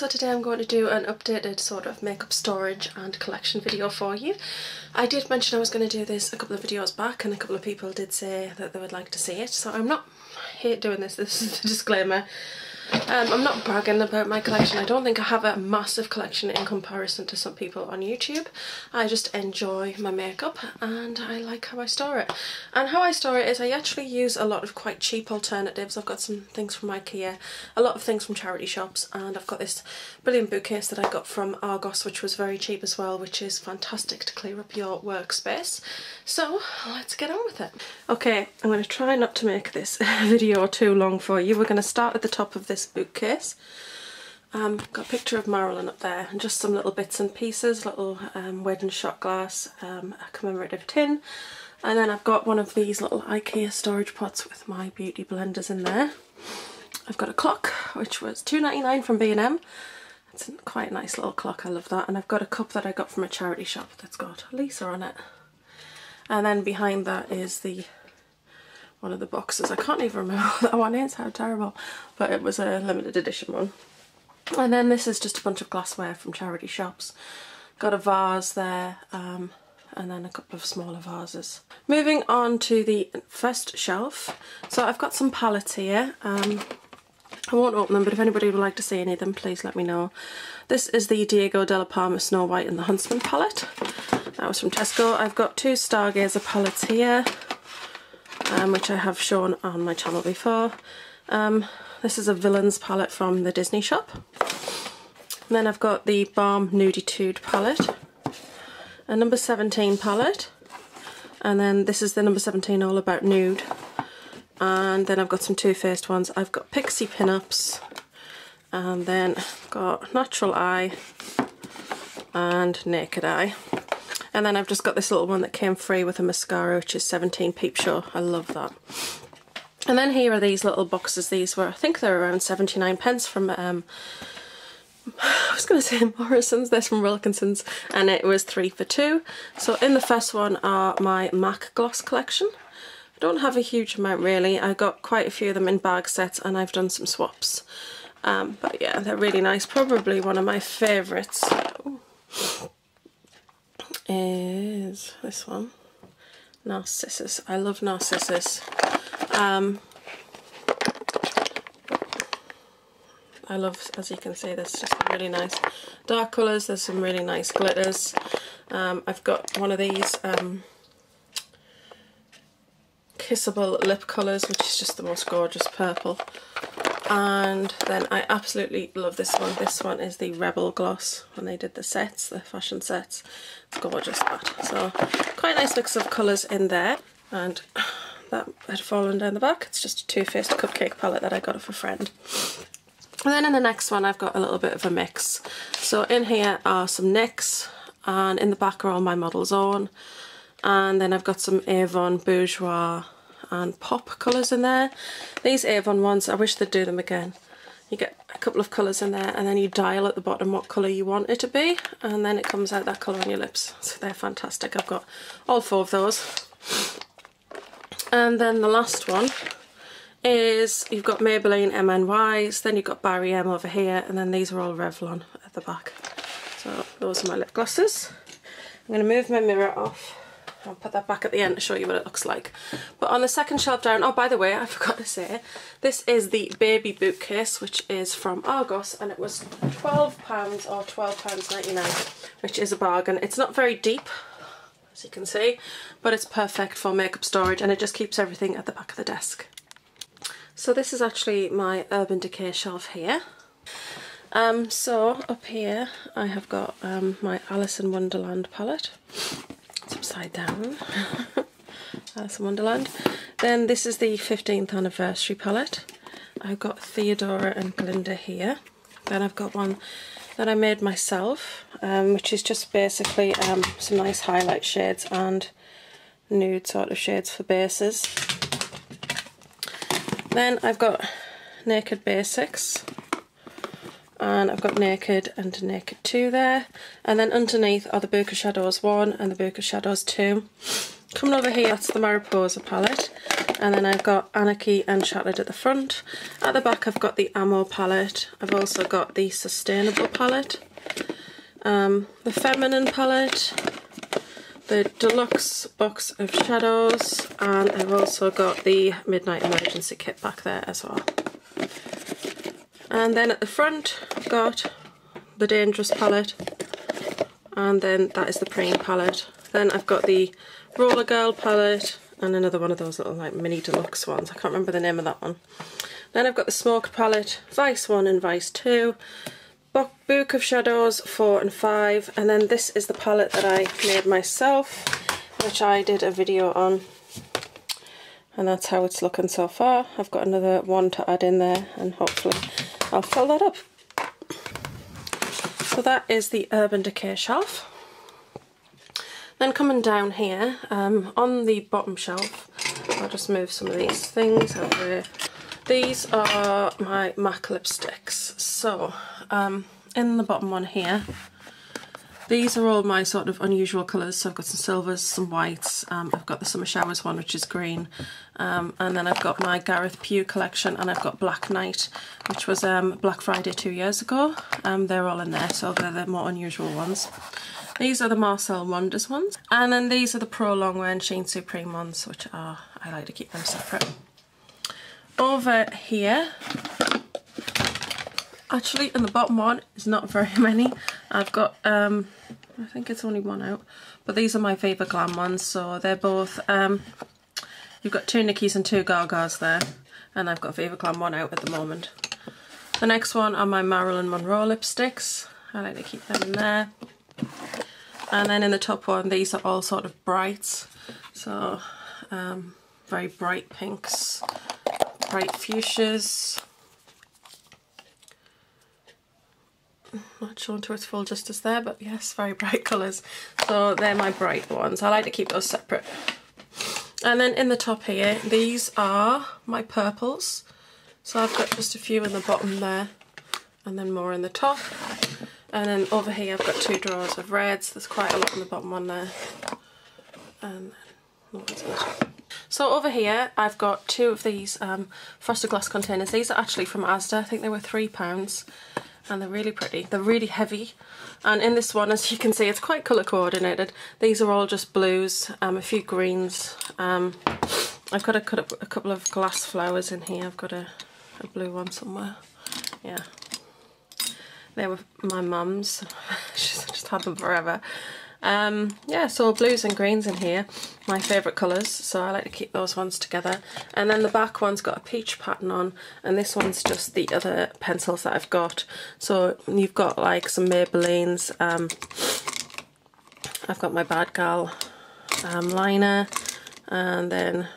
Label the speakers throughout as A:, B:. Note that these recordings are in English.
A: so today I'm going to do an updated sort of makeup storage and collection video for you. I did mention I was going to do this a couple of videos back and a couple of people did say that they would like to see it, so I'm not hate doing this, this is a disclaimer. Um, I'm not bragging about my collection. I don't think I have a massive collection in comparison to some people on YouTube. I just enjoy my makeup and I like how I store it. And how I store it is I actually use a lot of quite cheap alternatives. I've got some things from Ikea, a lot of things from charity shops and I've got this brilliant bookcase that I got from Argos which was very cheap as well which is fantastic to clear up your workspace. So let's get on with it. Okay, I'm going to try not to make this video too long for you. We're going to start at the top of this this bookcase. Um, got a picture of Marilyn up there and just some little bits and pieces, little um, wedding shot glass, um, a commemorative tin and then I've got one of these little Ikea storage pots with my beauty blenders in there. I've got a clock which was 2 99 from B&M. It's quite a nice little clock, I love that. And I've got a cup that I got from a charity shop that's got Lisa on it. And then behind that is the one of the boxes. I can't even remember what that one is, how terrible. But it was a limited edition one. And then this is just a bunch of glassware from charity shops. Got a vase there, um, and then a couple of smaller vases. Moving on to the first shelf. So I've got some palettes here. Um, I won't open them, but if anybody would like to see any of them, please let me know. This is the Diego Dalla Palma Snow White and the Huntsman palette. That was from Tesco. I've got two Stargazer palettes here um, which I have shown on my channel before. Um, this is a Villains palette from the Disney shop. And then I've got the Balm Nude 'tude palette, a number 17 palette, and then this is the number 17 All About Nude. And then I've got some Too Faced ones. I've got Pixie Pinups, and then I've got Natural Eye and Naked Eye. And then I've just got this little one that came free with a mascara, which is 17 Peep Show. I love that. And then here are these little boxes. These were, I think they're around 79 pence from, um, I was going to say Morrison's, this from Wilkinson's, and it was three for two. So in the first one are my MAC gloss collection. I don't have a huge amount really. I got quite a few of them in bag sets and I've done some swaps. Um, but yeah, they're really nice. Probably one of my favourites is this one, Narcissus. I love Narcissus. Um, I love, as you can see, there's just really nice dark colours. There's some really nice glitters. Um, I've got one of these um, kissable lip colours, which is just the most gorgeous purple and then I absolutely love this one. This one is the Rebel Gloss when they did the sets, the fashion sets. It's gorgeous that. So quite nice mix of colours in there and that had fallen down the back. It's just a Too Faced cupcake palette that I got off a friend. And then in the next one I've got a little bit of a mix. So in here are some NYX and in the back are all my Models Own and then I've got some Avon Bourjois and pop colours in there. These Avon ones, I wish they'd do them again. You get a couple of colours in there and then you dial at the bottom what colour you want it to be and then it comes out that colour on your lips. So they're fantastic. I've got all four of those. And then the last one is you've got Maybelline MNYs, then you've got Barry M over here and then these are all Revlon at the back. So those are my lip glosses. I'm going to move my mirror off I'll put that back at the end to show you what it looks like. But on the second shelf down, oh by the way, I forgot to say, this is the baby bookcase, which is from Argos, and it was £12 or £12.99, which is a bargain. It's not very deep, as you can see, but it's perfect for makeup storage, and it just keeps everything at the back of the desk. So this is actually my Urban Decay shelf here. Um, so up here I have got um, my Alice in Wonderland palette upside down. In Wonderland. Then this is the 15th anniversary palette. I've got Theodora and Glinda here. Then I've got one that I made myself, um, which is just basically um, some nice highlight shades and nude sort of shades for bases. Then I've got Naked Basics, and I've got Naked and Naked 2 there. And then underneath are the Book of Shadows 1 and the Book of Shadows 2. Coming over here, that's the Mariposa palette. And then I've got Anarchy and Shattered at the front. At the back I've got the Ammo palette. I've also got the Sustainable palette. Um, the Feminine palette. The Deluxe box of shadows. And I've also got the Midnight Emergency kit back there as well. And then at the front I've got the Dangerous palette. And then that is the Praying palette. Then I've got the Roller Girl palette and another one of those little like mini deluxe ones. I can't remember the name of that one. Then I've got the Smoke palette, Vice 1 and Vice 2, Book of Shadows 4 and 5, and then this is the palette that I made myself, which I did a video on. And that's how it's looking so far. I've got another one to add in there and hopefully I'll fill that up. So that is the Urban Decay shelf. Then coming down here, um, on the bottom shelf, I'll just move some of these things over These are my MAC lipsticks. So, um, in the bottom one here, these are all my sort of unusual colours. So I've got some silvers, some whites, um, I've got the Summer Showers one which is green, um, and then I've got my Gareth Pugh collection and I've got Black Knight which was um, Black Friday two years ago. Um, they're all in there so they're the more unusual ones. These are the Marcel Wanders ones. And then these are the Pro Longwear and Sheen Supreme ones, which are, I like to keep them separate. Over here, actually in the bottom one is not very many. I've got, um, I think it's only one out, but these are my Viva Glam ones. So they're both, um, you've got two Nickies and two Gagas there. And I've got Viva Glam one out at the moment. The next one are my Marilyn Monroe lipsticks. I like to keep them in there. And then in the top one, these are all sort of brights. So um, very bright pinks, bright fuchsias. Not shown to its full justice there, but yes, very bright colours. So they're my bright ones. I like to keep those separate. And then in the top here, these are my purples. So I've got just a few in the bottom there and then more in the top. And then over here I've got two drawers of reds. There's quite a lot on the bottom one there. And so over here I've got two of these um, frosted glass containers. These are actually from Asda. I think they were £3 and they're really pretty. They're really heavy and in this one as you can see it's quite colour coordinated. These are all just blues, um, a few greens. Um, I've got a, a, couple of glass flowers in here. I've got a, a blue one somewhere. Yeah, they were my mum's. She's just had them forever. Um, yeah, so blues and greens in here, my favourite colours, so I like to keep those ones together. And then the back one's got a peach pattern on, and this one's just the other pencils that I've got. So you've got like some Maybellines, um, I've got my Bad Gal um, liner, and then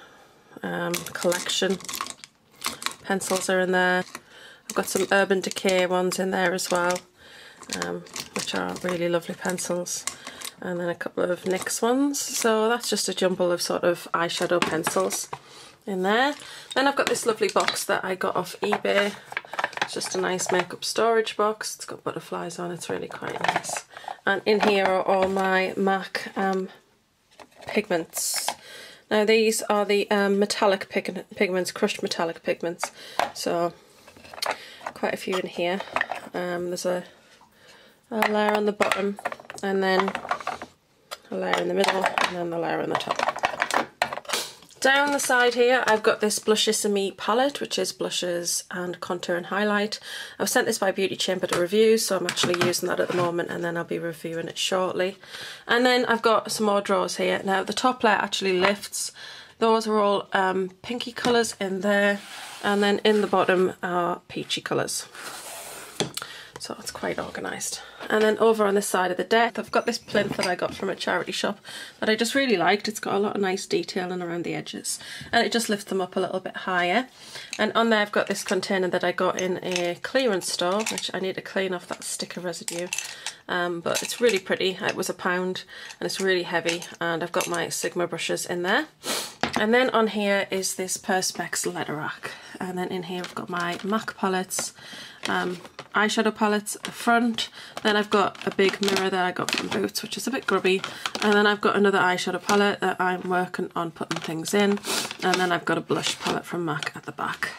A: um, collection pencils are in there. I've got some Urban Decay ones in there as well, um, which are really lovely pencils. And then a couple of NYX ones. So that's just a jumble of sort of eyeshadow pencils in there. Then I've got this lovely box that I got off eBay. It's just a nice makeup storage box. It's got butterflies on, it's really quite nice. And in here are all my MAC um, pigments. Now these are the um, metallic pig pigments, crushed metallic pigments. So quite a few in here. Um, there's a, a layer on the bottom and then a layer in the middle and then the layer on the top. Down the side here I've got this Blushissimi palette which is blushes and contour and highlight. I was sent this by Beauty Chamber to review so I'm actually using that at the moment and then I'll be reviewing it shortly. And then I've got some more drawers here. Now the top layer actually lifts. Those are all um, pinky colours in there and then in the bottom are peachy colours. So it's quite organised. And then over on this side of the deck, I've got this plinth that I got from a charity shop that I just really liked. It's got a lot of nice detailing around the edges and it just lifts them up a little bit higher. And on there I've got this container that I got in a clearance store, which I need to clean off that sticker residue. Um, but it's really pretty. It was a pound and it's really heavy and I've got my Sigma brushes in there. And then on here is this Perspex letter rack. And then in here I've got my MAC palettes. um, eyeshadow palettes at the front. Then I've got a big mirror that I got from Boots, which is a bit grubby. And then I've got another eyeshadow palette that I'm working on putting things in. And then I've got a blush palette from MAC at the back.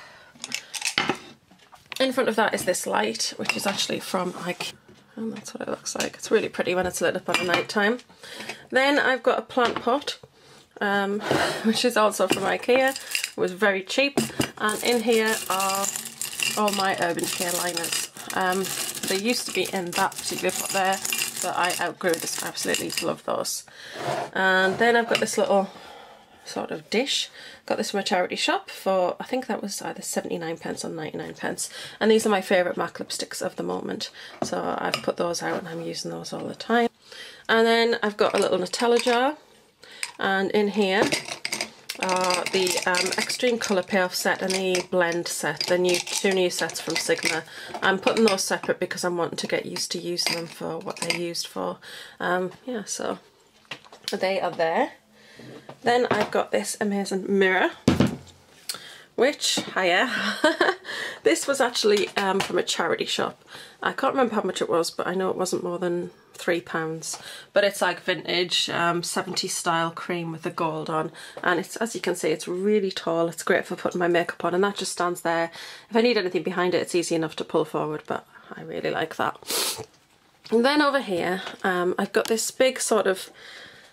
A: In front of that is this light, which is actually from IKEA. And that's what it looks like. It's really pretty when it's lit up at night time. Then I've got a plant pot, um, which is also from Ikea. It was very cheap. And in here are all my Urban Decay liners. Um, they used to be in that particular pot there, but I outgrew this. I absolutely love those. And then I've got this little sort of dish. Got this from a charity shop for, I think that was either 79 pence or 99 pence. And these are my favourite MAC lipsticks of the moment. So I've put those out and I'm using those all the time. And then I've got a little Nutella jar. And in here are the um, Extreme Colour Payoff set and the Blend set, the new two new sets from Sigma. I'm putting those separate because I'm wanting to get used to using them for what they're used for. Um, yeah, so they are there. Then I've got this amazing mirror, which, hiya, this was actually um, from a charity shop. I can't remember how much it was, but I know it wasn't more than three pounds. But it's like vintage um 70s style cream with the gold on. And it's as you can see it's really tall. It's great for putting my makeup on and that just stands there. If I need anything behind it it's easy enough to pull forward but I really like that. And then over here um, I've got this big sort of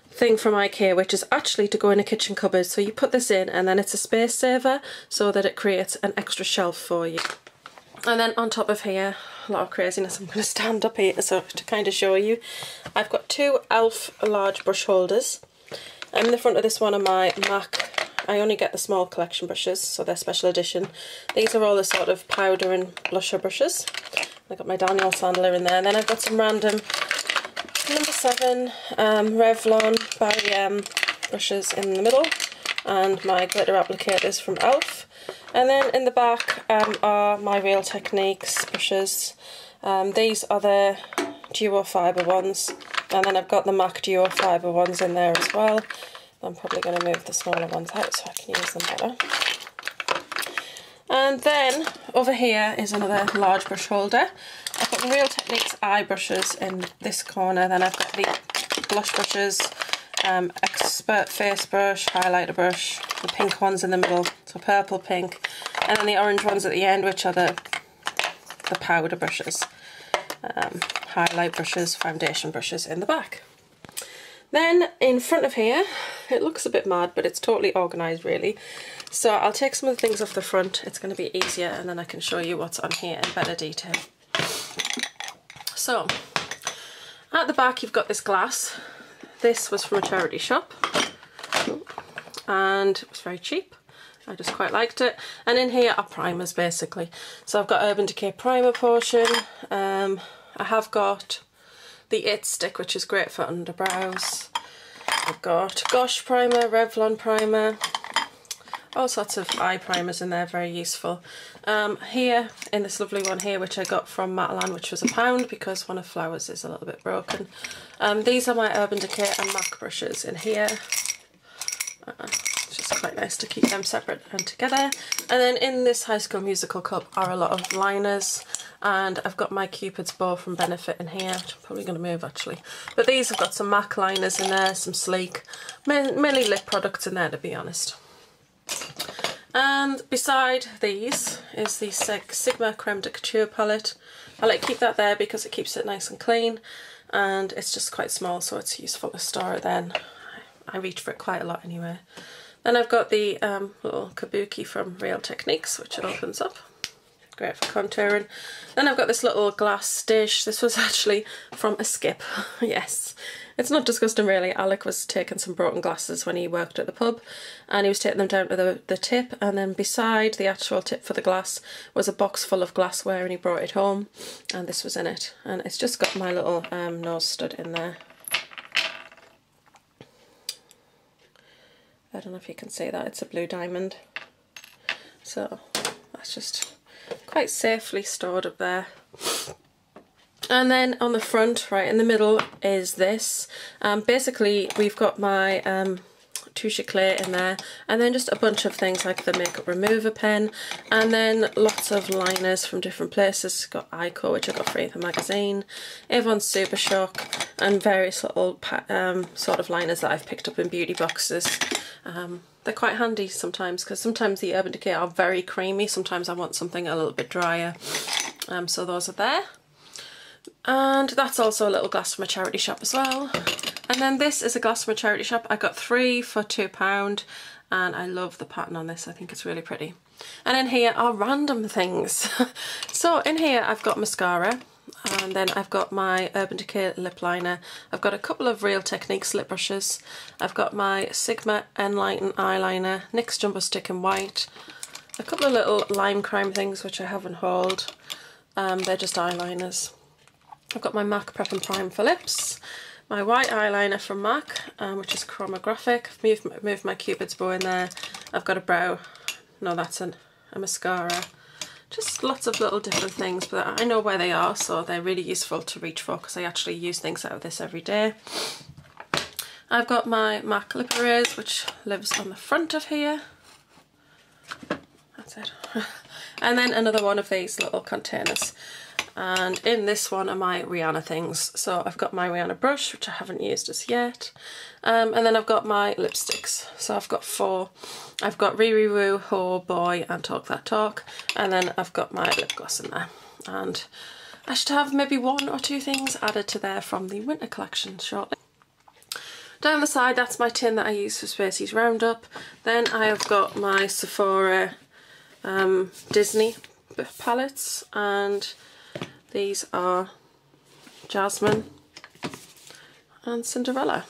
A: thing from Ikea which is actually to go in a kitchen cupboard. So you put this in and then it's a space saver so that it creates an extra shelf for you and then on top of here a lot of craziness I'm going to stand up here so to kind of show you I've got two elf large brush holders. And in the front of this one are my MAC I only get the small collection brushes so they're special edition. These are all the sort of powder and blusher brushes. I've got my Daniel Sandler in there and then I've got some random number seven um, Revlon Barry M brushes in the middle and my glitter applicators from e.l.f. And then in the back um, are my Real Techniques brushes. Um, these are the duo fibre ones and then I've got the MAC duo fibre ones in there as well. I'm probably going to move the smaller ones out so I can use them better. And then over here is another large brush holder. I've got the Real Techniques eye brushes in this corner. Then I've got the blush brushes, um, Expert Face Brush, highlighter brush, the pink ones in the middle, so purple, pink, and then the orange ones at the end, which are the, the powder brushes. Um, highlight brushes, foundation brushes in the back. Then in front of here, it looks a bit mad, but it's totally organised really. So I'll take some of the things off the front, it's going to be easier, and then I can show you what's on here in better detail. So, at the back you've got this glass. This was from a charity shop, and it was very cheap. I just quite liked it. And in here are primers basically. So I've got Urban Decay primer potion. Um, I have got the It Stick, which is great for underbrows. I've got Gosh primer, Revlon primer, all sorts of eye primers in there, very useful. Um, here, in this lovely one here, which I got from Matalan, which was a pound because one of Flowers is a little bit broken. Um, these are my Urban Decay and MAC brushes in here. Uh, it's just quite nice to keep them separate and together. And then in this High School Musical cup are a lot of liners and I've got my Cupid's bow from Benefit in here, which I'm probably going to move actually. But these have got some MAC liners in there, some sleek, mainly lip products in there to be honest. And beside these is the Sigma Creme de Couture palette. I like keep that there because it keeps it nice and clean and it's just quite small so it's useful to store it then. I reach for it quite a lot anyway. Then I've got the um, little kabuki from Real Techniques which it opens up great for contouring. Then I've got this little glass dish. This was actually from a skip, yes. It's not disgusting really. Alec was taking some broken glasses when he worked at the pub and he was taking them down to the, the tip and then beside the actual tip for the glass was a box full of glassware and he brought it home and this was in it. And it's just got my little um, nose stud in there. I don't know if you can see that, it's a blue diamond. So that's just quite safely stored up there. And then on the front, right in the middle, is this. Um, basically, we've got my um, Touche Éclat in there and then just a bunch of things like the makeup remover pen and then lots of liners from different places. Got Eyeko which I got free at the magazine, Avon Super Shock and various little um, sort of liners that I've picked up in beauty boxes. Um, they're quite handy sometimes because sometimes the Urban Decay are very creamy, sometimes I want something a little bit drier. Um, so those are there. And that's also a little glass from a charity shop as well. And then this is a glass from a charity shop. I got three for £2 and I love the pattern on this. I think it's really pretty. And in here are random things. so in here I've got mascara and then I've got my Urban Decay lip liner. I've got a couple of Real Techniques lip brushes. I've got my Sigma Enlighten eyeliner, NYX Jumbo Stick in white. A couple of little lime crime things which I haven't hauled. Um, they're just eyeliners. I've got my MAC Prep and Prime for lips, my white eyeliner from MAC, um, which is Chromagraphic. I've moved, moved my Cupid's bow in there. I've got a brow, no that's an, a mascara. Just lots of little different things, but I know where they are, so they're really useful to reach for because I actually use things out of this every day. I've got my MAC Lip which lives on the front of here. That's it. and then another one of these little containers and in this one are my Rihanna things. So I've got my Rihanna brush, which I haven't used as yet, um, and then I've got my lipsticks. So I've got four. I've got Riri Woo, Ho Boy and Talk That Talk, and then I've got my lip gloss in there. And I should have maybe one or two things added to there from the winter collection shortly. Down the side, that's my tin that I use for Spacey's Roundup. Then I have got my Sephora um, Disney palettes and these are Jasmine and Cinderella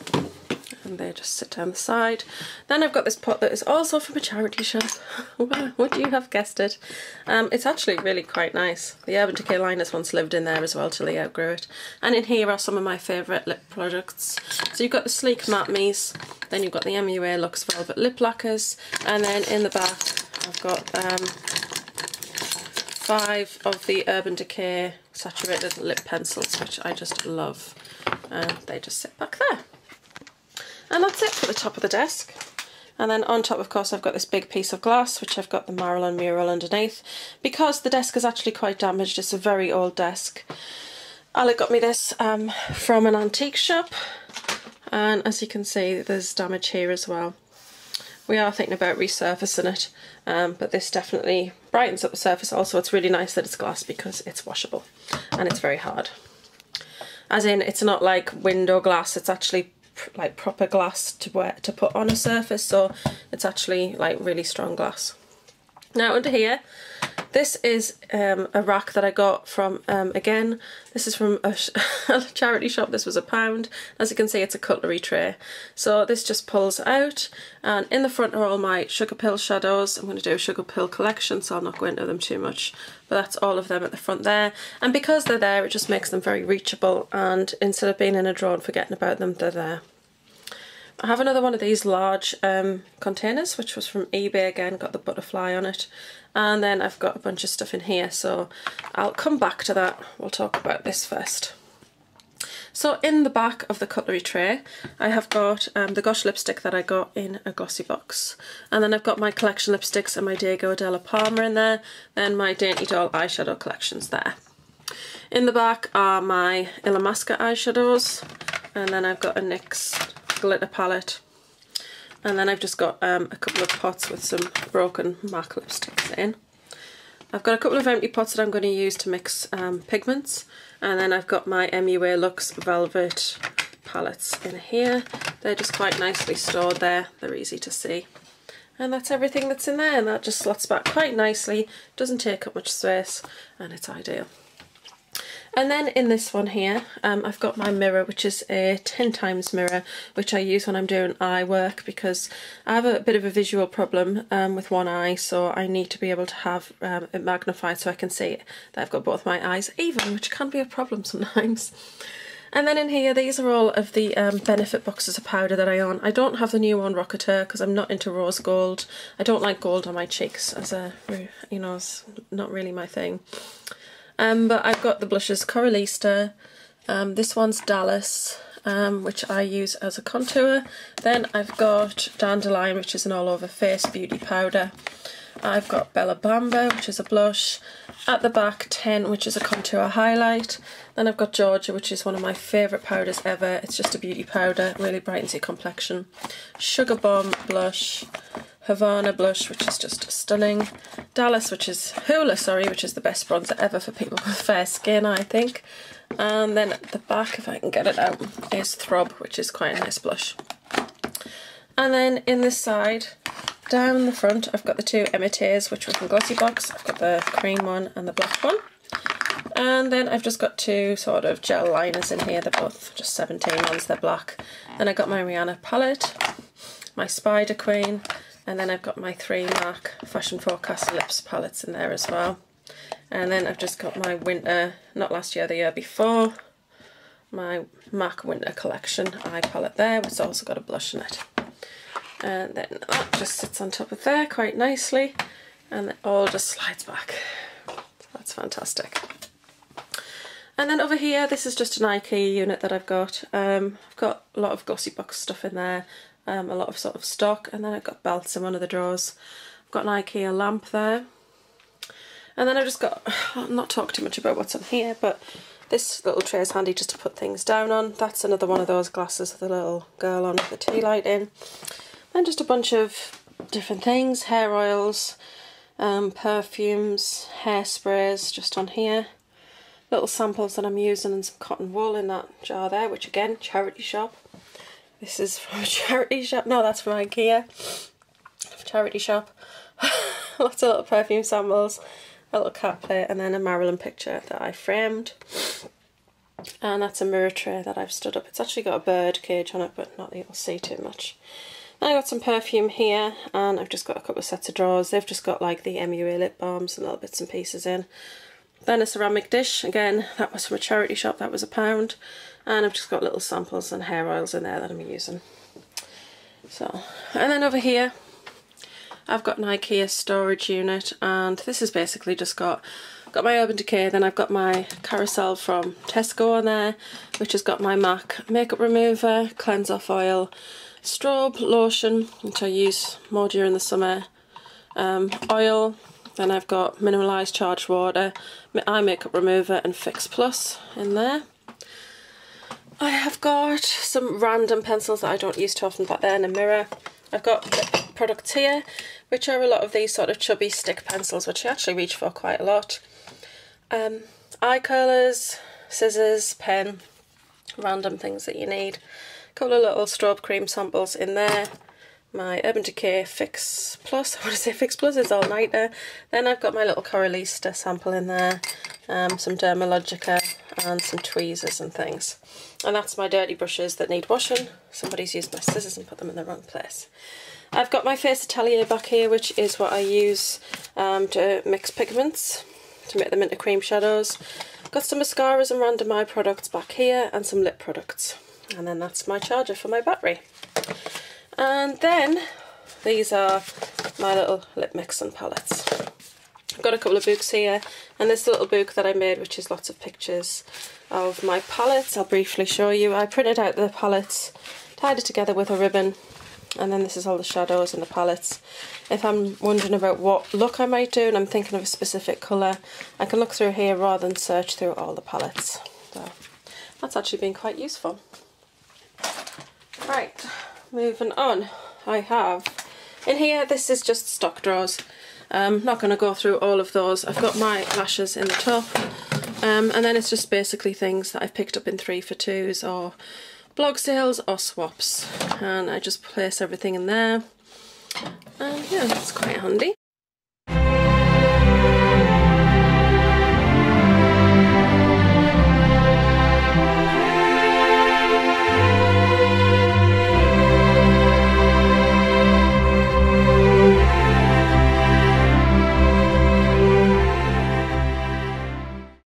A: and they just sit down the side. Then I've got this pot that is also from a charity shop. Would you have guessed it? Um, it's actually really quite nice. The Urban Decay liners once lived in there as well till they outgrew it. And in here are some of my favourite lip products. So you've got the Sleek Matte Me's, then you've got the MUA Luxe Velvet Lip Lacquers, and then in the back I've got um, five of the Urban Decay saturated lip pencils, which I just love. And they just sit back there. And that's it for the top of the desk. And then on top, of course, I've got this big piece of glass, which I've got the Marilyn mural underneath. Because the desk is actually quite damaged, it's a very old desk. Alec got me this um, from an antique shop. And as you can see, there's damage here as well we are thinking about resurfacing it um, but this definitely brightens up the surface. Also it's really nice that it's glass because it's washable and it's very hard. As in it's not like window glass it's actually pr like proper glass to wear to put on a surface so it's actually like really strong glass. Now under here this is um, a rack that I got from, um, again, this is from a, a, charity shop. This was a pound. As you can see, it's a cutlery tray. So this just pulls out. And in the front are all my Sugarpill shadows. I'm going to do a Sugarpill collection, so I'll not go into them too much. But that's all of them at the front there. And because they're there, it just makes them very reachable. And instead of being in a drawer and forgetting about them, they're there. I have another one of these large um, containers, which was from eBay again, got the butterfly on it. And then I've got a bunch of stuff in here, so I'll come back to that. We'll talk about this first. So in the back of the cutlery tray, I have got um, the Gosh lipstick that I got in a Glossybox. And then I've got my collection lipsticks and my Diego Dalla Palma in there, then my Dainty Doll eyeshadow collections there. In the back are my Illamasqua eyeshadows, and then I've got a NYX glitter palette and then I've just got um, a couple of pots with some broken MAC lipsticks in. I've got a couple of empty pots that I'm going to use to mix um, pigments and then I've got my MUA Luxe Velvet palettes in here. They're just quite nicely stored there, they're easy to see. And that's everything that's in there and that just slots back quite nicely, doesn't take up much space and it's ideal. And then in this one here, um, I've got my mirror, which is a 10 times mirror, which I use when I'm doing eye work because I have a bit of a visual problem um, with one eye, so I need to be able to have um, it magnified so I can see that I've got both my eyes even, which can be a problem sometimes. And then in here, these are all of the um, Benefit boxes of powder that I own. I don't have the new one, Rockateur, because I'm not into rose gold. I don't like gold on my cheeks as a, you know, it's not really my thing. Um, but I've got the blushes Coralista, um, this one's Dallas, um, which I use as a contour. Then I've got Dandelion, which is an all over face beauty powder. I've got Bella Bamba, which is a blush. At the back, 10, which is a contour highlight. Then I've got Georgia, which is one of my favourite powders ever. It's just a beauty powder, really brightens your complexion. Sugar Bomb blush. Hervana blush, which is just stunning. Dallas, which is Hoola, sorry, which is the best bronzer ever for people with fair skin, I think. And then at the back, if I can get it out, is Throb, which is quite a nice blush. And then in this side, down the front, I've got the two Imitators, which were from Glossybox. I've got the cream one and the black one. And then I've just got two sort of gel liners in here. They're both just 17 ones, they're black. Then I got my Rihanna palette, my Spider Queen, and then I've got my three MAC Fashion Forecast lips palettes in there as well. And then I've just got my winter, not last year, the year before, my MAC Winter Collection eye palette there, which also got a blush in it and then that just sits on top of there quite nicely and it all just slides back. That's fantastic. And then over here, this is just an IKEA unit that I've got. Um, I've got a lot of Glossybox stuff in there, um, a lot of sort of stock, and then I've got belts in one of the drawers. I've got an IKEA lamp there. And then I've just got, I'll not talk too much about what's on here, but this little tray is handy just to put things down on. That's another one of those glasses with a little girl on with the tea light in. And just a bunch of different things, hair oils, um, perfumes, hairsprays just on here. Little samples that I'm using and some cotton wool in that jar there, which again, charity shop. This is from a charity shop. No, that's from Ikea. Charity shop. Lots of little perfume samples, a little cat plate, and then a Marilyn picture that I framed. And that's a mirror tray that I've stood up. It's actually got a bird cage on it, but not that you'll see too much. I got some perfume here and I've just got a couple of sets of drawers. They've just got like the MUA lip balms and little bits and pieces in. Then a ceramic dish, again that was from a charity shop, that was a pound. And I've just got little samples and hair oils in there that I'm using. So, and then over here I've got an IKEA storage unit and this has basically just got got my Urban Decay, then I've got my carousel from Tesco on there, which has got my MAC makeup remover, cleanse off oil, strobe lotion, which I use more during the summer, um, oil, then I've got Mineralised Charged Water, eye makeup remover and Fix Plus in there. I have got some random pencils that I don't use too often back there in a mirror. I've got products here, which are a lot of these sort of chubby stick pencils, which I actually reach for quite a lot. Um, eye curlers, scissors, pen, random things that you need A couple of little strobe cream samples in there. My Urban Decay Fix Plus, I want to say Fix Plus is all nighter. Then I've got my little Coralista sample in there, um, some Dermalogica and some tweezers and things. And that's my dirty brushes that need washing. Somebody's used my scissors and put them in the wrong place. I've got my Face Atelier back here, which is what I use um, to mix pigments, to make them into cream shadows. Got some mascaras and random eye products back here, and some lip products and then that's my charger for my battery and then these are my little lip mix and palettes. I've got a couple of books here and this little book that I made which is lots of pictures of my palettes I'll briefly show you. I printed out the palettes tied it together with a ribbon and then this is all the shadows and the palettes. If I'm wondering about what look I might do and I'm thinking of a specific colour I can look through here rather than search through all the palettes. So that's actually been quite useful. Right, moving on. I have in here, this is just stock drawers. I'm um, not going to go through all of those. I've got my lashes in the top. Um, and then it's just basically things that I've picked up in three for twos or blog sales or swaps. And I just place everything in there. And yeah, it's quite handy.